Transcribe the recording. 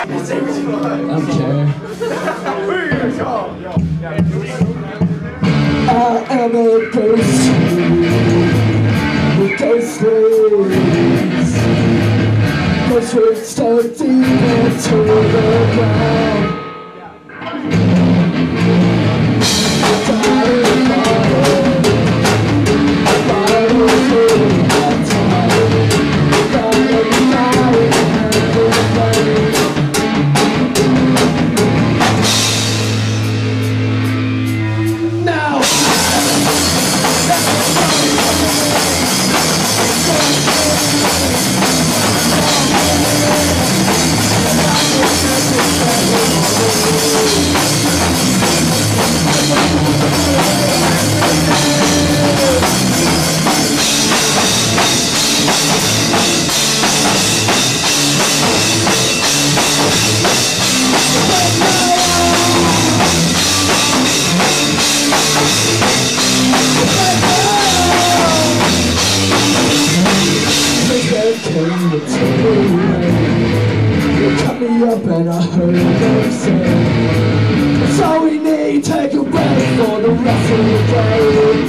Okay. I am a with ghost wings. Ghost wings so deep into the ground. You cut me up and I heard them say That's all we need, take a breath for the rest of the day